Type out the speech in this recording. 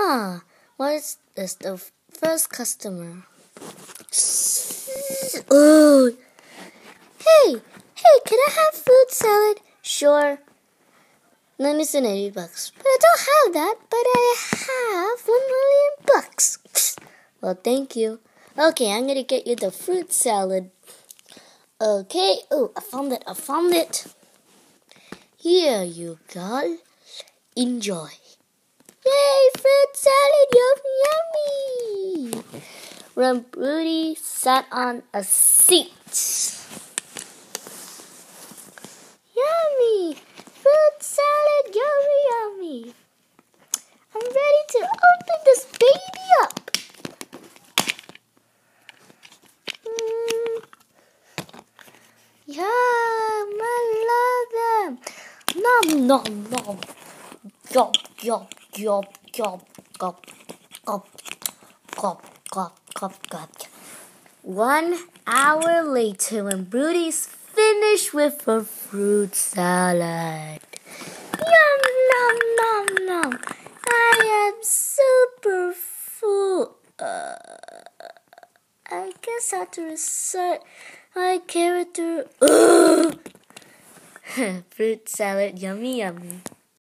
Huh, what is this? The first customer. Oh, hey, hey, can I have fruit salad? Sure. Let me send 80 bucks. But I don't have that, but I have 1 million bucks. well, thank you. Okay, I'm gonna get you the fruit salad. Okay, oh, I found it, I found it. Here you go. Enjoy. Yay, fruit salad, yummy, yummy. When sat on a seat. Yummy, fruit salad, yummy, yummy. I'm ready to open this baby up. Mm. Yum, I love them. Nom nom nom. Yum yum yum yum. Gulp gulp gulp gulp gulp gulp. One hour later, when Brodie's finished with her fruit salad. Yum nom nom nom. I am super full. Uh, I guess I have to insert my character. Fruit salad, yummy, yummy.